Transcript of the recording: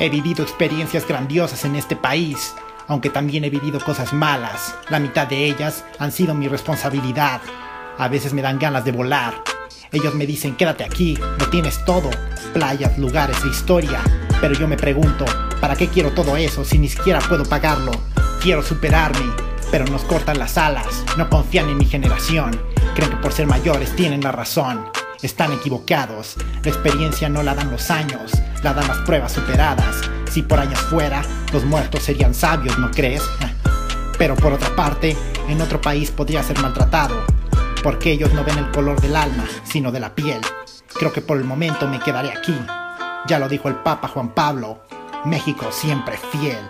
He vivido experiencias grandiosas en este país, aunque también he vivido cosas malas. La mitad de ellas han sido mi responsabilidad. A veces me dan ganas de volar. Ellos me dicen, quédate aquí, lo tienes todo. Playas, lugares e historia. Pero yo me pregunto, ¿para qué quiero todo eso si ni siquiera puedo pagarlo? Quiero superarme, pero nos cortan las alas. No confían en mi generación. Creen que por ser mayores tienen la razón. Están equivocados. La experiencia no la dan los años, la dan las pruebas superadas. Si por años fuera, los muertos serían sabios, ¿no crees? Pero por otra parte, en otro país podría ser maltratado, porque ellos no ven el color del alma, sino de la piel. Creo que por el momento me quedaré aquí. Ya lo dijo el Papa Juan Pablo, México siempre fiel.